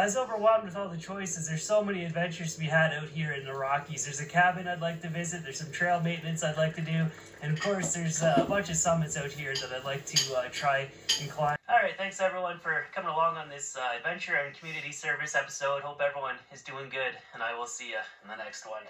I was overwhelmed with all the choices. There's so many adventures to be had out here in the Rockies. There's a cabin I'd like to visit. There's some trail maintenance I'd like to do, and of course, there's uh, a bunch of summits out here that I'd like to uh, try and climb. All right, thanks everyone for coming along on this uh, adventure and community service episode. Hope everyone is doing good, and I will see you in the next one.